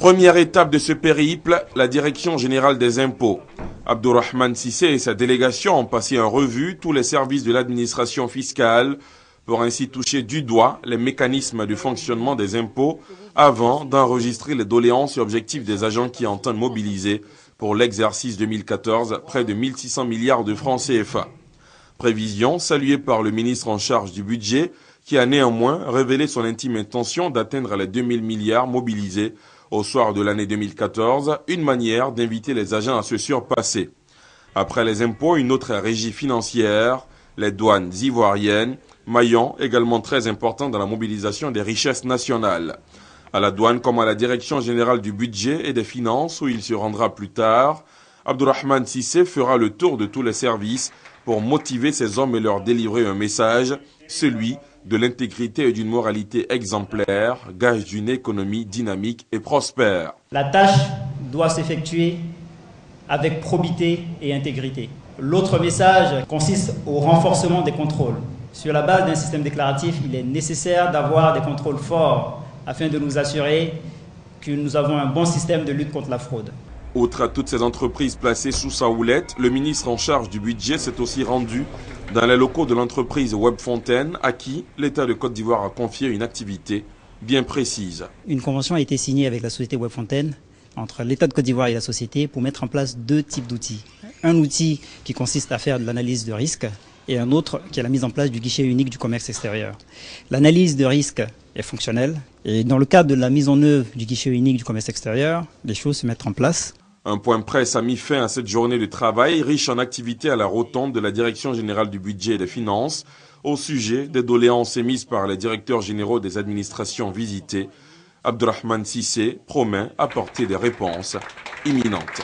Première étape de ce périple, la Direction générale des impôts. Abdurrahman Sissé et sa délégation ont passé en revue tous les services de l'administration fiscale pour ainsi toucher du doigt les mécanismes de fonctionnement des impôts avant d'enregistrer les doléances et objectifs des agents qui entendent mobiliser pour l'exercice 2014 près de 1600 milliards de francs CFA. Prévision saluée par le ministre en charge du budget qui a néanmoins révélé son intime intention d'atteindre les 2000 milliards mobilisés au soir de l'année 2014, une manière d'inviter les agents à se surpasser. Après les impôts, une autre régie financière, les douanes ivoiriennes, maillon également très important dans la mobilisation des richesses nationales. À la douane comme à la direction générale du budget et des finances où il se rendra plus tard, Abdurrahman Sissé fera le tour de tous les services pour motiver ces hommes et leur délivrer un message, celui de l'intégrité et d'une moralité exemplaire, gage d'une économie dynamique et prospère. La tâche doit s'effectuer avec probité et intégrité. L'autre message consiste au renforcement des contrôles. Sur la base d'un système déclaratif, il est nécessaire d'avoir des contrôles forts afin de nous assurer que nous avons un bon système de lutte contre la fraude. Outre à toutes ces entreprises placées sous sa houlette, le ministre en charge du budget s'est aussi rendu dans les locaux de l'entreprise Webfontaine, à qui l'État de Côte d'Ivoire a confié une activité bien précise. Une convention a été signée avec la société Webfontaine entre l'État de Côte d'Ivoire et la société pour mettre en place deux types d'outils. Un outil qui consiste à faire de l'analyse de risque et un autre qui est la mise en place du guichet unique du commerce extérieur. L'analyse de risque est fonctionnelle et dans le cadre de la mise en œuvre du guichet unique du commerce extérieur, les choses se mettent en place. Un point presse a mis fin à cette journée de travail riche en activités à la rotonde de la Direction générale du budget et des finances au sujet des doléances émises par les directeurs généraux des administrations visitées. Abdurrahman Sissé promet apporter des réponses imminentes.